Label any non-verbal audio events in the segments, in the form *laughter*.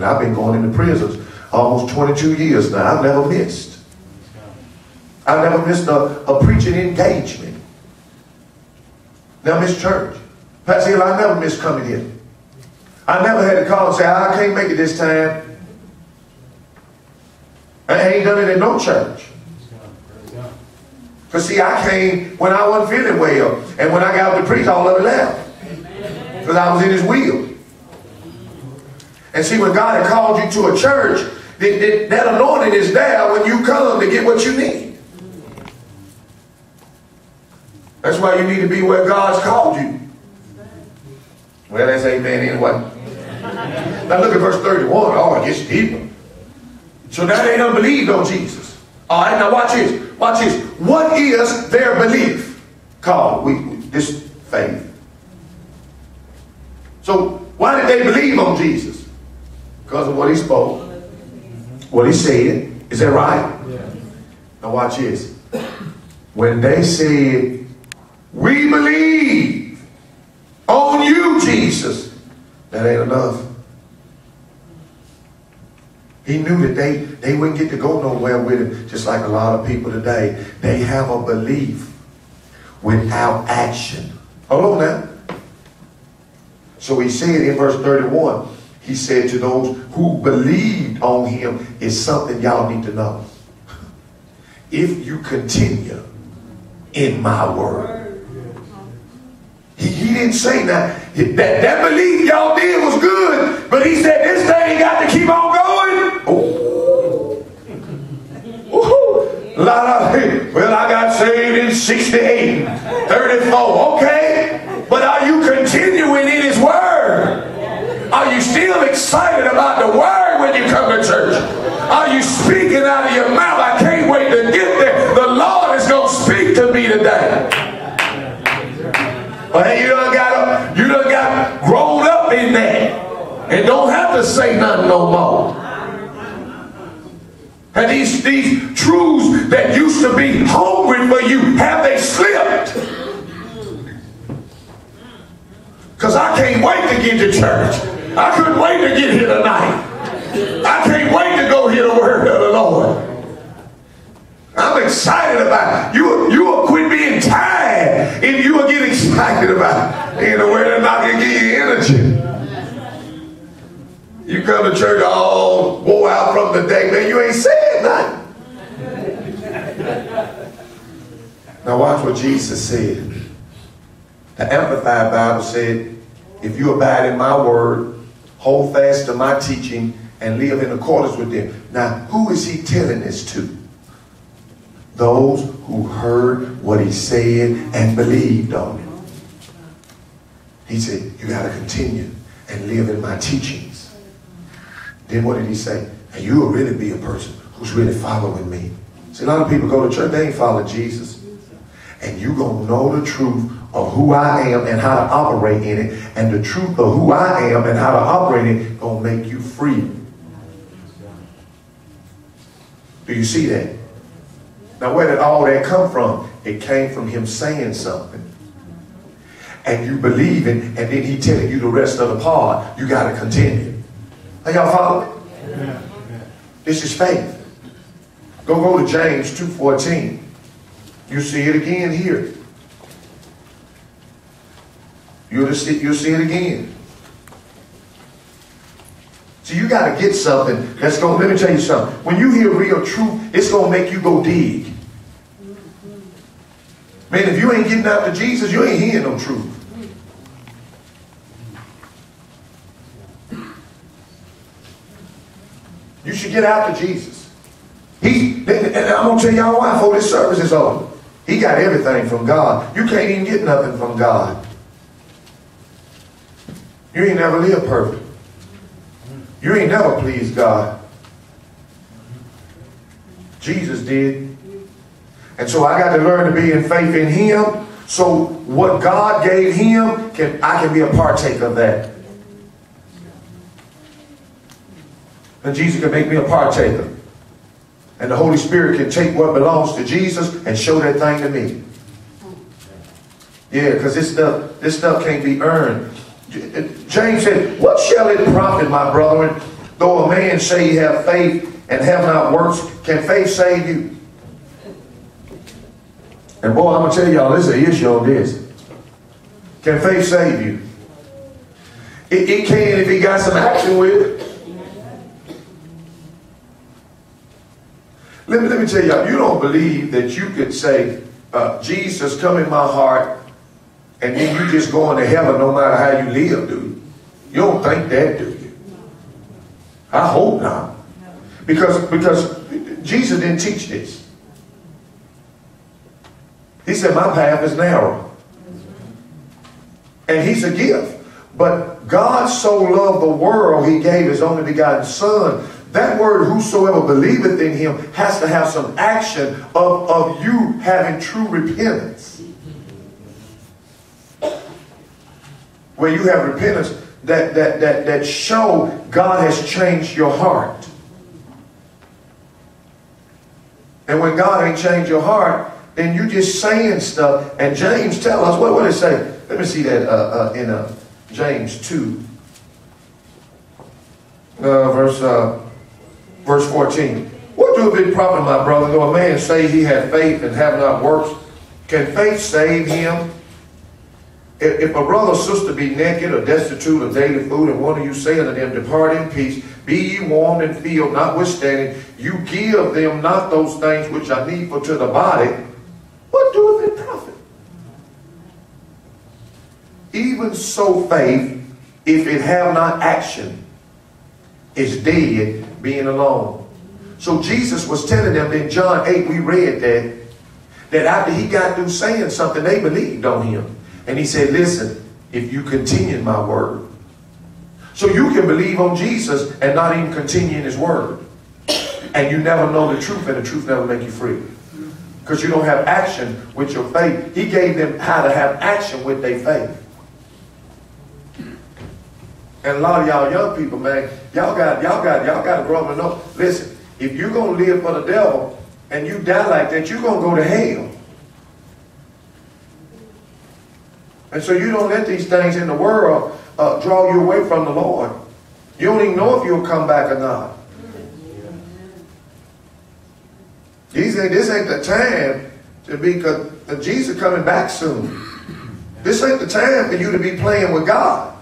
engagement. I've been going into prisons almost 22 years now. I've never missed. I've never missed a, a preaching engagement. Now, Miss Church. Pastor Hill, I never missed coming here. I never had to call and say, ah, I can't make it this time. I ain't done it in no church. Because see, I came when I wasn't feeling well. And when I got to preach, all of it left. Because I was in his will. And see, when God had called you to a church, that, anointing is there when you come to get what you need. That's why you need to be where God's called you. Well, that's amen anyway. Now look at verse 31. Oh, it gets deeper. So now they don't believe on Jesus. All right, now watch this. Watch this. What is their belief called? We, this faith. So why did they believe on Jesus? Because of what he spoke, what he said. Is that right? Yeah. Now watch this. When they said, we believe on you, Jesus, that ain't enough. He knew that they, they wouldn't get to go nowhere with it, just like a lot of people today. They have a belief without action. Hold on now. So he said in verse 31, he said to those who believed on him is something y'all need to know. If you continue in my word. He, he didn't say that. That, that belief y'all did was good, but he said this thing got to keep on going. Oh. La, well, I got saved in 68, 34. Okay, but are you continuing in his word? Are you still excited about the word when you come to church? Are you speaking out of your mouth? I can't wait to get there. The Lord is going to speak to me today. But hey, you done got you done got grown up in that. And don't have to say nothing no more. And these, these truths that used to be hungry for you, have they slipped? Because I can't wait to get to church. I couldn't wait to get here tonight. I can't wait to go hear the word Lord. I'm excited about it. You, you will quit being tired if you will get excited about it. Ain't the way to knock and give you energy. You come to church all wore out from the day, man, you ain't saying nothing. Now watch what Jesus said. The Amplified Bible said, if you abide in my word, hold fast to my teaching, and live in accordance with them. Now, who is he telling this to? Those who heard what he said and believed on it. He said, you got to continue and live in my teachings. Then what did he say? And you will really be a person who's really following me. See, a lot of people go to church, they ain't following Jesus. And you going to know the truth of who I am and how to operate in it. And the truth of who I am and how to operate in it going to make you free. Do you see that? Now, where did all that come from? It came from him saying something. And you believe it, and then he telling you the rest of the part. You got to continue. Are y'all following? Yeah. This is faith. Go go to James 2.14. You see it again here. You'll see, you'll see it again. So you got to get something that's going to, let me tell you something. When you hear real truth, it's going to make you go dig. Man, if you ain't getting out to Jesus, you ain't hearing no truth. You should get out to Jesus. He, and I'm going to tell y'all why before this service is over. He got everything from God. You can't even get nothing from God. You ain't never lived perfect. You ain't never pleased God. Jesus did. And so I got to learn to be in faith in him. So what God gave him, can I can be a partaker of that. And Jesus can make me a partaker. And the Holy Spirit can take what belongs to Jesus and show that thing to me. Yeah, because this stuff, this stuff can't be earned. James said, What shall it profit, my brethren, though a man say he have faith and have not works, can faith save you? And boy, I'm gonna tell y'all, this is an issue on this. Can faith save you? It, it can if he got some action with it. Let me, let me tell y'all, you don't believe that you could say, uh, Jesus, come in my heart, and then you just going to heaven no matter how you live, do you? You don't think that, do you? I hope not. Because, because Jesus didn't teach this. He said, my path is narrow. And he's a gift. But God so loved the world, he gave his only begotten son that word, whosoever believeth in him, has to have some action of, of you having true repentance. Where you have repentance that, that, that, that show God has changed your heart. And when God ain't changed your heart, then you're just saying stuff. And James tell us, what, what did it say? Let me see that uh, uh, in uh, James 2. Uh, verse uh, Verse 14. What do it profit, my brother, though a man say he had faith and have not works? Can faith save him? If a brother or sister be naked or destitute of daily food, and one of you say unto them, Depart in peace, be ye warmed and filled, notwithstanding, you give them not those things which are needful to the body, what doeth it profit? Even so faith, if it have not action, is dead being alone. So Jesus was telling them in John 8, we read that, that after he got through saying something, they believed on him. And he said, listen, if you continue in my word. So you can believe on Jesus and not even continue in his word. And you never know the truth and the truth never make you free. Because you don't have action with your faith. He gave them how to have action with their faith. And a lot of y'all young people, man, y'all got y'all got y'all got to grow up and know. Listen, if you're gonna live for the devil and you die like that, you're gonna go to hell. And so you don't let these things in the world uh, draw you away from the Lord. You don't even know if you'll come back or not. These ain't, this ain't the time to be, because Jesus coming back soon. This ain't the time for you to be playing with God.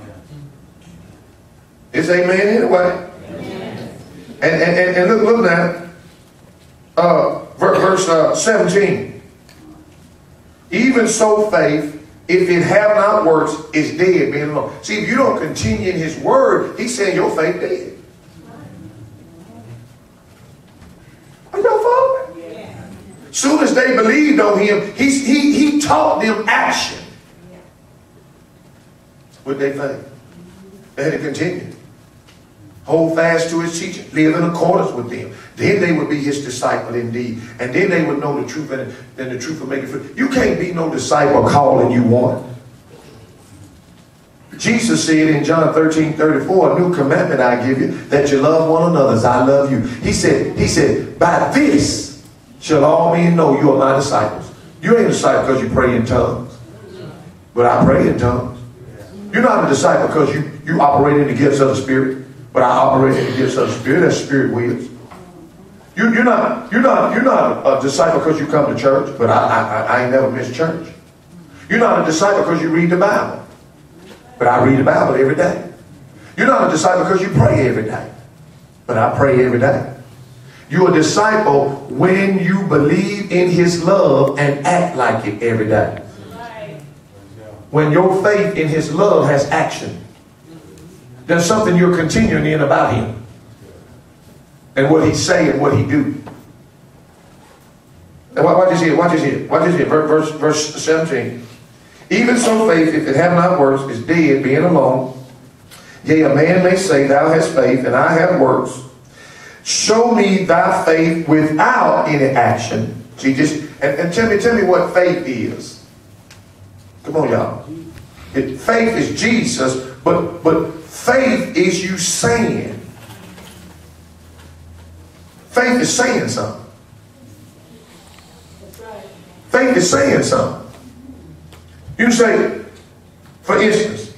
It's amen anyway. Amen. And, and, and, look, look now. Uh, verse uh, 17. Even so faith, if it have not works, it's dead being alone. See, if you don't continue in his word, he's saying your faith dead. Are y'all following? Yeah. Soon as they believed on him, he, he, he taught them action with their faith. They had to continue. Hold fast to his teaching. Live in accordance with them. Then they would be his disciple indeed. And then they would know the truth and then the truth will make it free. You can't be no disciple calling you one. Jesus said in John 13, 34, a new commandment I give you, that you love one another as I love you. He said, he said, by this shall all men know you are my disciples. You ain't a disciple because you pray in tongues. But I pray in tongues. You're not a disciple because you, you operate in the gifts of the Spirit. But I operate in the gifts of the Spirit as Spirit wills. You, are not, you're, not, you're not a disciple because you come to church, but I, I, I ain't never missed church. You're not a disciple because you read the Bible, but I read the Bible every day. You're not a disciple because you pray every day, but I pray every day. You're a disciple when you believe in his love and act like it every day. When your faith in his love has action. There's something you're continuing in about him. And what he say and what he do. And watch this here, watch this here, watch this here, verse, verse 17. Even so faith, if it have not works, is dead, being alone. Yea, a man may say, Thou hast faith, and I have works. Show me thy faith without any action. See, just and, and tell me, tell me what faith is. Come on, y'all. faith is Jesus, but but Faith is you saying. Faith is saying something. Faith is saying something. You say, for instance,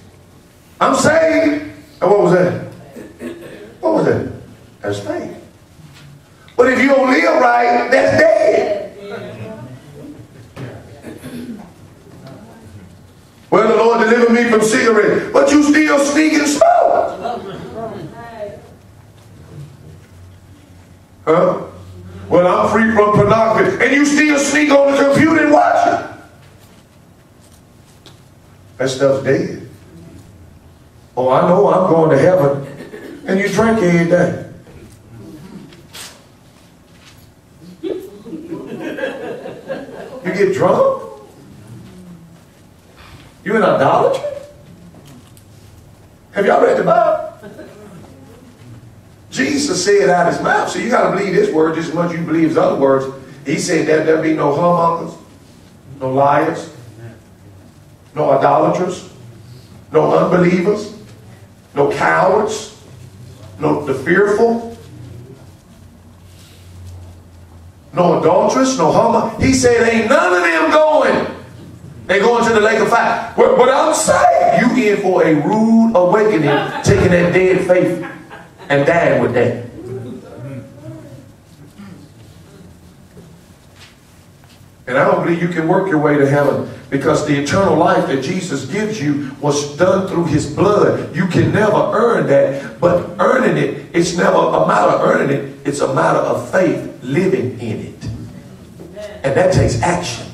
I'm saved. And what was that? What was that? That's faith. But if you don't live right, that's dead. Well, the Lord delivered me from cigarettes, but you still sneak and smoke. Huh? Well, I'm free from pornography, and you still sneak on the computer and watch it. That stuff's dead. Oh, I know I'm going to heaven, and you drink every day. You get drunk? You in idolatry? Have y'all read the Bible? Jesus said out of his mouth, so you got to believe his word just as much you believe his other words. He said that there'll be no homongers, no liars, no idolaters, no unbelievers, no cowards, no the fearful, no adulteress, no homo. He said ain't none of them going. They going to the lake of fire. But, but I'm saying you in for a rude awakening, taking that dead faith and dying with that. And I don't believe you can work your way to heaven because the eternal life that Jesus gives you was done through his blood. You can never earn that, but earning it, it's never a matter of earning it, it's a matter of faith living in it. And that takes action.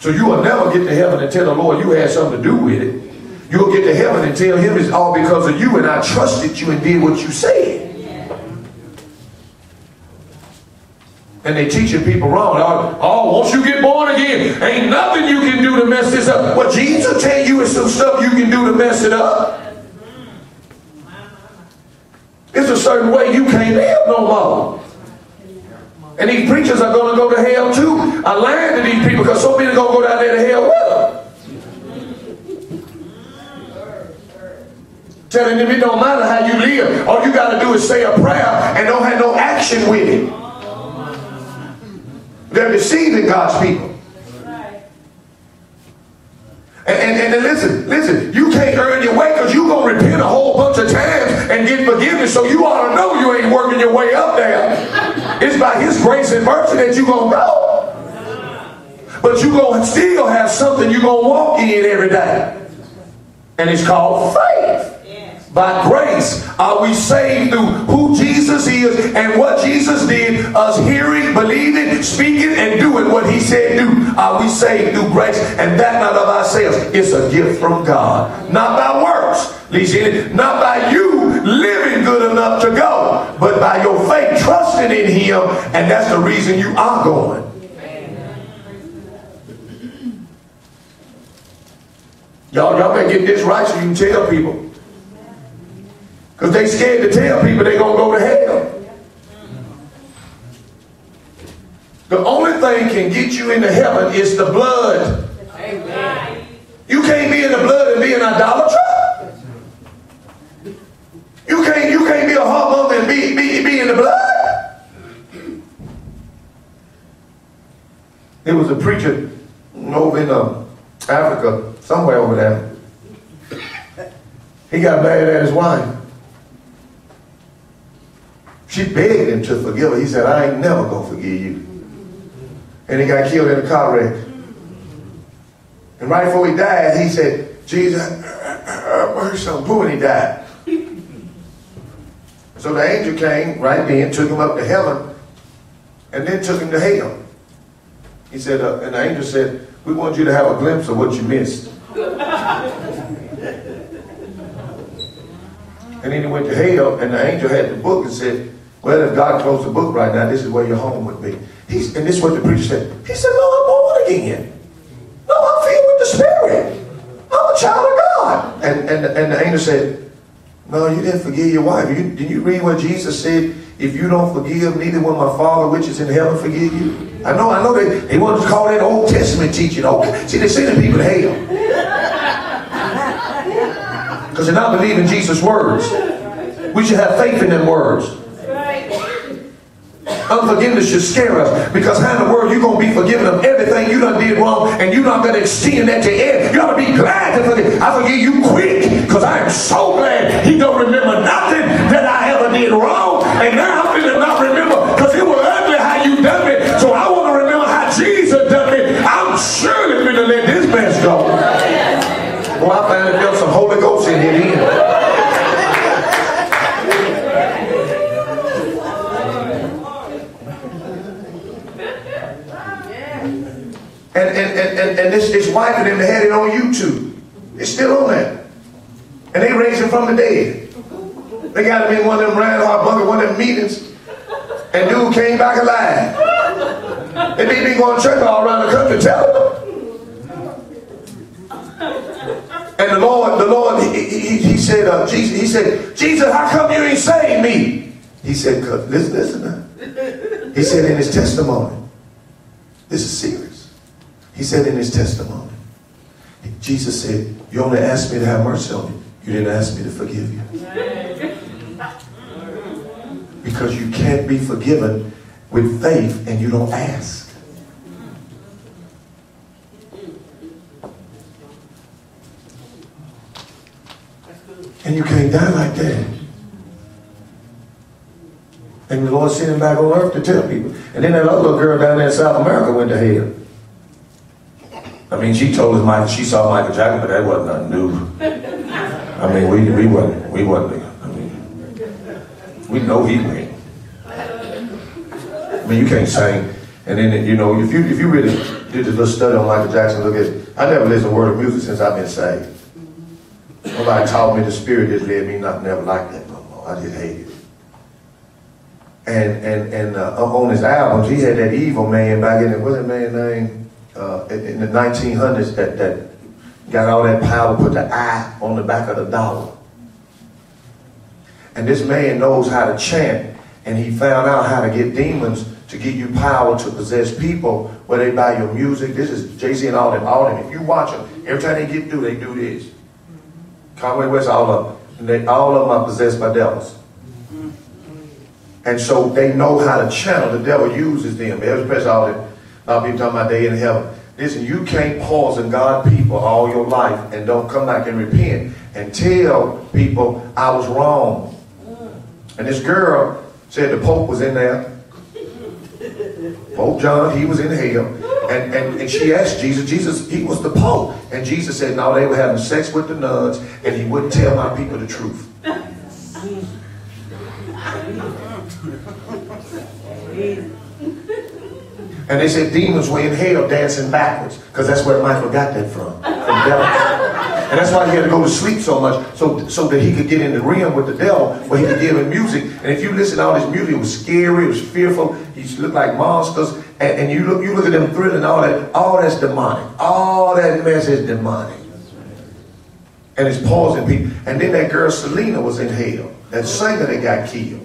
So you will never get to heaven and tell the Lord you had something to do with it. You'll get to heaven and tell him it's all because of you and I trusted you and did what you said. And they're teaching people wrong. Oh, once you get born again, ain't nothing you can do to mess this up. What Jesus will tell you is some stuff you can do to mess it up. It's a certain way you can't live no more. And these preachers are going to go to hell too. I lying to these people because so many are going to go down there to hell with them. Telling them it don't matter how you live. All you got to do is say a prayer and don't have no action with it. They're deceiving God's people. And, and, and, listen, listen, you can't earn your way because you're going to repent a whole bunch of times and get forgiveness. So you ought to know you ain't working your way up there. It's by his grace and mercy that you're going to go. But you're going to still have something you're going to walk in every day. And it's called faith. By grace are we saved through who Jesus is and what Jesus did, us hearing, believing, speaking, and doing what he said do. Are we saved through grace? And that not of ourselves. It's a gift from God. Not by works. Not by you living good enough to go, but by your faith, trusting in him. And that's the reason you are going. Y'all, y'all better get this right so you can tell people. Because they scared to tell people they're going to go to hell. The only thing can get you into heaven is the blood. Amen. You can't be in the blood and be an idolater. You can't, you can't be a humbug and be, be, be in the blood. There was a preacher over in uh, Africa, somewhere over there. He got mad at his wife. She begged him to forgive her. He said, I ain't never going to forgive you. And he got killed in a car wreck. And right before he died, he said, Jesus, mercy on who, and he died. So the angel came right then, took him up to heaven, and then took him to hell. He said, uh, and the angel said, we want you to have a glimpse of what you missed. and then he went to hell, and the angel had the book and said, well, if God closed the book right now, this is where your home would be. He's, and this is what the preacher said. He said, no, I'm born again. No, I'm filled with the Spirit. I'm a child of God. And, and, and the angel said, no, you didn't forgive your wife. You, did you read what Jesus said? If you don't forgive, neither will my Father which is in heaven forgive you. I know, I know they, they want to call that Old Testament teaching. Okay. See, they're sending people to hell. *laughs* Because they're not believing Jesus' words. We should have faith in them words. Unforgiveness should scare us because how in the world you going to be forgiving of everything you done did wrong and you're not going to extend that to end. You ought to be glad to forgive. I forgive you quick because I am so glad he don't remember nothing that I ever did wrong and now I'm feeling not remember and, and, this, this wife and them they had it on YouTube. It's still on there. And they raised him from the dead. They got him in one of them Reinhard Bonnke, one of them meetings. And dude came back alive. And they been going to church all around the country telling. And the Lord, the Lord, he, he, he said, uh, Jesus, he said, Jesus, how come you ain't saved me? He said, listen, listen now. He said in his testimony, this is serious. He said in his testimony, Jesus said, you only asked me to have mercy on you. You didn't ask me to forgive you. Because you can't be forgiven with faith and you don't ask. And you can't die like that. And the Lord sent him back on earth to tell people. And then that other little girl down there in South America went to hell. I mean, she told us Michael, she saw Michael Jackson, but that wasn't nothing new. I mean, we, we wasn't, we wasn't, I mean, we know he went. I mean, you can't sing. And then, you know, if you, if you really did a little study on Michael Jackson, look at, I never listened to a word of music since I've been saved. Nobody taught me the spirit just led me not never like that no more. I just hated it. And and and uh, on his albums, he had that evil man back in the what's that man name uh, in, in the 1900s that that got all that power, put the I on the back of the dollar. And this man knows how to chant, and he found out how to get demons to give you power to possess people where they buy your music. This is Jay-Z and all them. All them. If you watch them, every time they get through, they do this. Kanye West, all of them. They, all of them are possessed by devils. And so they know how to channel. The devil uses them. Especially all that. Of people talking about day in heaven. Listen, you can't pause in God people all your life and don't come back and repent and tell people I was wrong. Mm. And this girl said the Pope was in there. Pope John, he was in hell. And, and, and she asked Jesus, Jesus, he was the Pope. And Jesus said, no, they were having sex with the nuns and he wouldn't tell my people the truth. *laughs* And they said demons were in hell dancing backwards because that's where Michael got that from. from and that's why he had to go to sleep so much so, so that he could get in the realm with the devil where he could give him music. And if you listen to all this music, it was scary, it was fearful. He looked like monsters. And, and you look you look at them thrilling, all that, all that's demonic. All that mess is demonic. And it's pausing people. And then that girl Selena was in hell. That singer that got killed.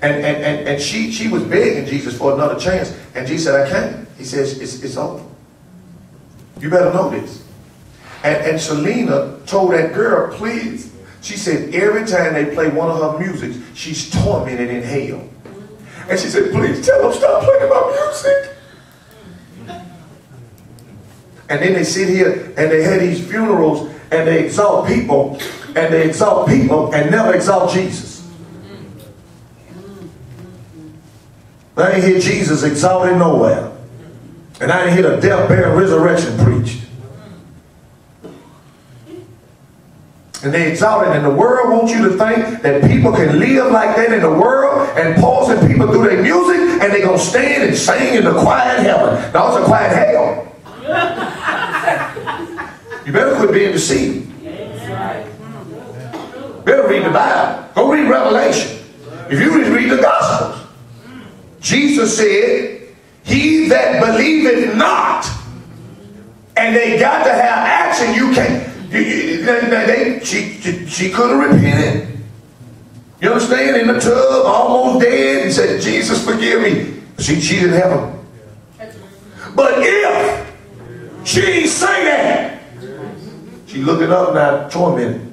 And, and, and, and she, she was begging Jesus for another chance. And Jesus said, I can't. He says, it's, it's over. You better know this. And, and Selena told that girl, please. She said, every time they play one of her music, she's tormented in hell. And she said, please tell them stop playing my music. And then they sit here and they had these funerals and they exalt people and they exalt people and never exalt Jesus. I ain't hear Jesus exalted nowhere. And I didn't hear the death, burial, resurrection preached. And they exalted. And the world wants you to think that people can live like that in the world and pausing people through their music and they're going to stand and sing in the quiet heaven. Now it's a quiet hell. You better quit being deceived. Better read the Bible. Go read Revelation. If you just read the Gospels. Jesus said, He that believeth not, and they got to have action, you can't. They, she, she could have repented. You understand? In the tub, almost dead, and said, Jesus, forgive me. She, she didn't have him. But if she say that, she looking up now, tormented.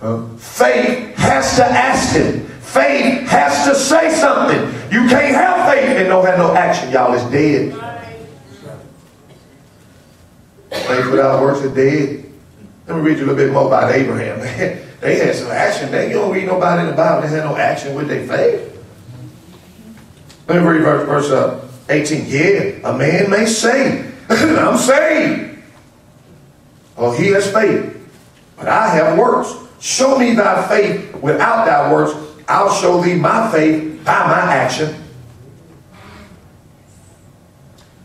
Uh, faith has to ask him. Faith has to say something. You can't have faith and don't have no action, y'all. It's dead. Faith without works is dead. Let me read you a little bit more about Abraham. *laughs* they had some action. They, you don't read nobody in the Bible that had no action with their faith. Let me read verse, verse uh, 18. Yeah, a man may say, *laughs* I'm saved. Oh, he has faith, but I have works. Show me thy faith without thy works. I'll show thee my faith by my action.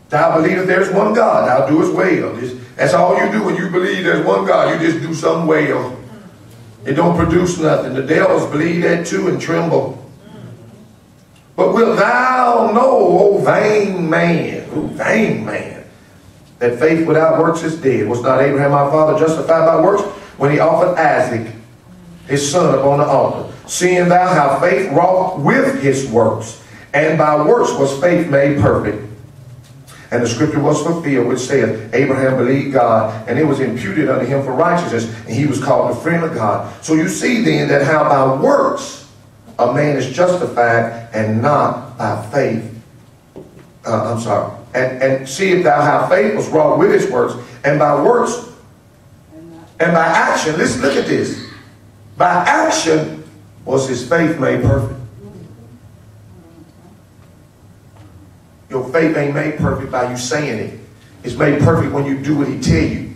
Thou believest there's one God, thou doest well. That's all you do when you believe there's one God. You just do something well. It don't produce nothing. The devils believe that too and tremble. But wilt thou know, O vain man, O vain man, that faith without works is dead? Was not Abraham our father justified by works when he offered Isaac, his son, upon the altar? Seeing thou how faith wrought with his works, and by works was faith made perfect. And the scripture was fulfilled, which saith, Abraham believed God, and it was imputed unto him for righteousness, and he was called a friend of God. So you see then that how by works a man is justified and not by faith. Uh, I'm sorry. And, and see if thou how faith was wrought with his works, and by works, and by action, listen, look at this. By action was his faith made perfect. Your faith ain't made perfect by you saying it. It's made perfect when you do what he tell you.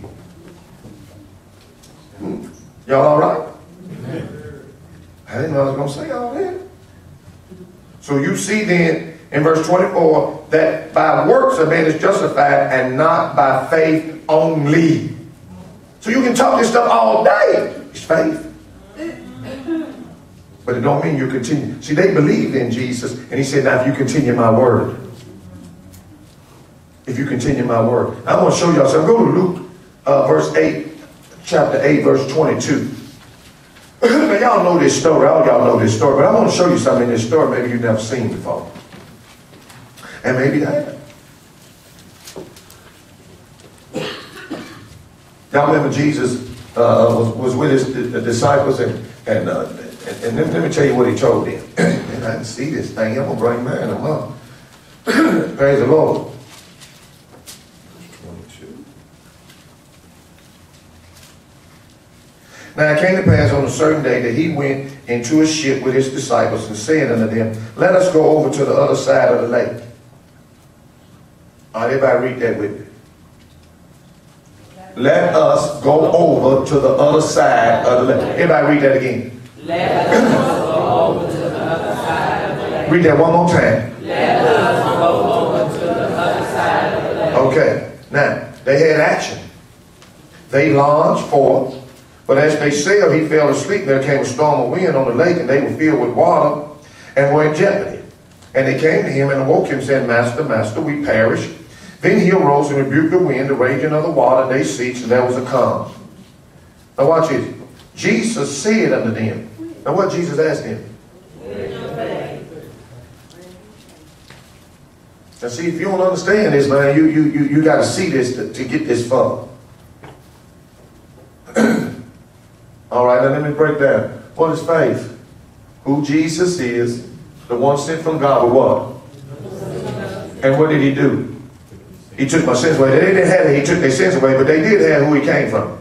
Hmm. Y'all all right? I didn't know I was going to say all that. So you see then in verse 24 that by works a man is justified and not by faith only. So you can talk this stuff all day. It's faith. But it don't mean you continue. See, they believed in Jesus, and he said, now if you continue my word, if you continue my word. I'm going to show y'all something. Go to Luke uh, verse 8, chapter 8, verse 22. Now, y'all know this story. All y'all know this story. But I want to show you something in this story maybe you've never seen before. And maybe you haven't. Y'all remember Jesus uh, was, was with his the disciples and and, uh, and, and let, let, me tell you what he told them. *clears throat* and I can see this thing. I'm going to bring man them up. *clears throat* Praise the Lord. Now it came to pass on a certain day that he went into a ship with his disciples and said unto them, Let us go over to the other side of the lake. All right, everybody read that with me. Let us go over to the other side of the lake. Everybody read that again. Let us go over to the other side of the lake. Read that one more time. Let us go over to the other side of the lake. Okay. Now, they had action. They launched forth but as they sailed, he fell asleep. There came a storm of wind on the lake, and they were filled with water and were in jeopardy. And they came to him and awoke him, saying, Master, Master, we perish. Then he arose and rebuked the wind, the raging of the water, and they ceased, and there was a calm. Now watch it. Jesus said unto them. Now what Jesus asked him? Now see, if you don't understand this, man, you you you, you got to see this to, to get this far. *clears throat* All right, let me break down. What is faith? Who Jesus is, the one sent from God, what? And what did he do? He took my sins away. They didn't have it, he took their sins away, but they did have who he came from.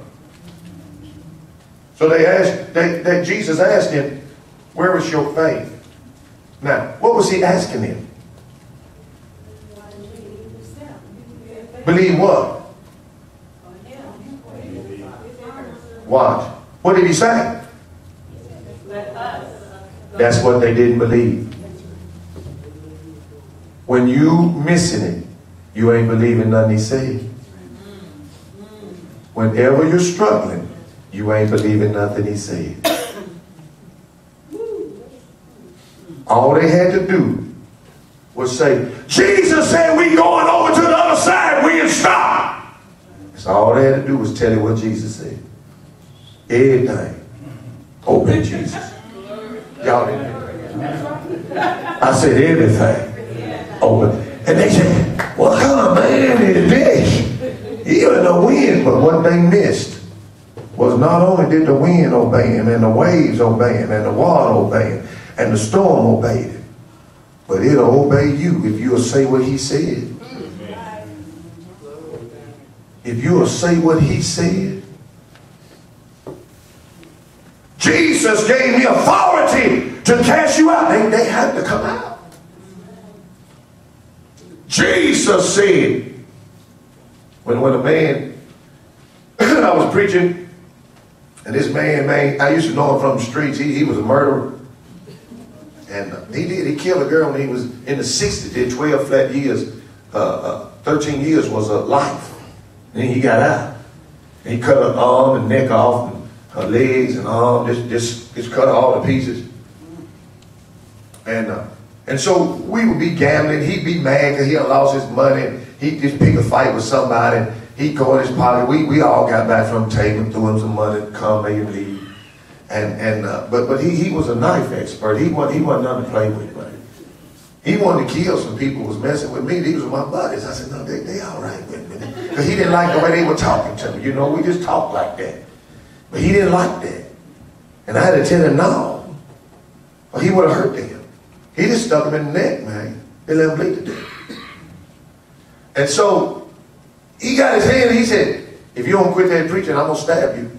So they asked, they, they, Jesus asked him, where is your faith? Now, what was he asking him? Believe what? What? What did he say? That's what they didn't believe. When you missing it, you ain't believing nothing he said. Whenever you're struggling, you ain't believing nothing he said. All they had to do was say, Jesus said we going over to the other side, we can stop. That's all they had to do was tell you what Jesus said. Everything. Oh, obey Jesus. Y'all didn't I said everything. Oh, obey. And they said, what kind of man is this? Even the wind, but what they missed was not only did the wind obey him and the waves obey him and the water obey him and the storm obeyed him, but it'll obey you if you'll say what he said. If you'll say what he said, Jesus gave me authority to cast you out. They, they had to come out. Jesus said, when, when a man, *clears throat* I was preaching, and this man, man, I used to know him from the streets. He, he was a murderer. And uh, he did, he killed a girl when he was in the 60s, did 12 flat years uh, uh, 13 years was a life. And then he got out. And he cut her arm and neck off, her legs and arm, just, just, just cut all the pieces. And, uh, and so we would be gambling. He'd be mad because he lost his money. He'd just pick a fight with somebody. He'd go in his pocket. We, we all got back from taking, threw him some money, come, him leave. And, and, uh, but, but he, he was a knife expert. He wasn't, he wasn't nothing to play with, man. He wanted to kill some people was messing with me. These were my buddies. I said, no, they, they all right with me. Because he didn't like the way they were talking to me. You know, we just talk like that. But he didn't like that. And I had to tell him no. Or he would have hurt them. He just stuck him in the neck, man. They let him bleed to death. And so he got his hand, he said, if you don't quit that preaching, I'm going to stab you.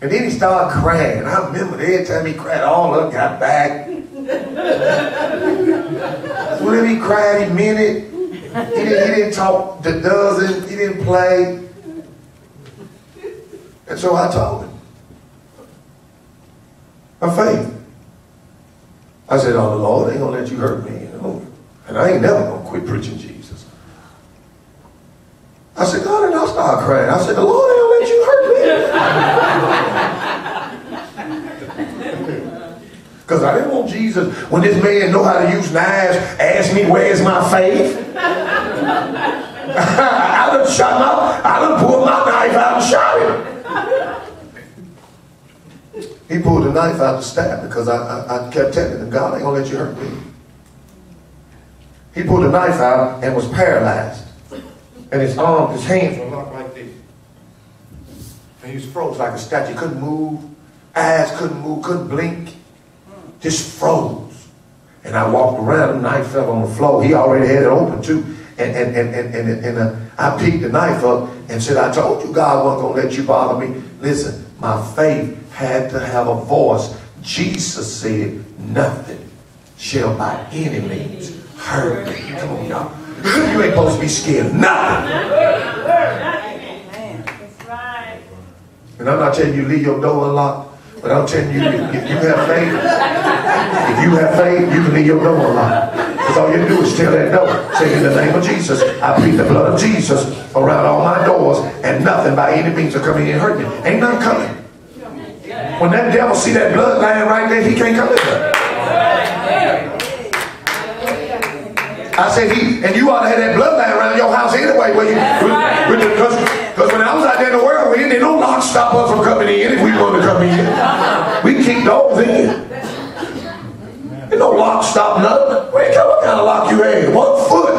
And then he started crying. I remember every time he cried, all of them got back. *laughs* Whenever he cried, he meant it. He didn't, he didn't talk the dozen. He didn't play. And so I told him. My faith. I said, oh, the Lord ain't going to let you hurt me. And I ain't never going to quit preaching Jesus. I said, God, and I started crying. I said, the Lord ain't going to let you hurt me. *laughs* Because I didn't want Jesus, when this man know how to use knives, ask me, where's my faith? *laughs* I done shot my, I done pulled my knife out and shot him. He pulled the knife out to stab because I, I, I kept telling him, God ain't gonna let you hurt me. He pulled the knife out and was paralyzed. And his arm, his hands were locked like this. And he was froze like a statue. Couldn't move. Eyes couldn't move, couldn't blink. Just froze. And I walked around, the knife fell on the floor. He already had it open too. And, and, and, and, and, and uh, I picked the knife up and said, I told you God wasn't going to let you bother me. Listen, my faith had to have a voice. Jesus said, nothing shall by any means hurt me. Come on, y'all. You ain't supposed to be scared of nothing. And I'm not telling you to leave your door unlocked, but I'm telling you, if you have faith, if you have faith, you can leave your door unlocked. Because all you do is tell that door, say in the name of Jesus, I plead the blood of Jesus around all my doors, and nothing by any means will come in and hurt me. Ain't nothing coming. When that devil see that bloodline right there, he can't come in there. I said, he, and you ought to have that bloodline around your house anyway. Because when I was out there in the world, we didn't no lock stop us from coming in if we wanted to come in. We keep those in. Ain't no lock stop nothing. What kind of lock you had? One foot.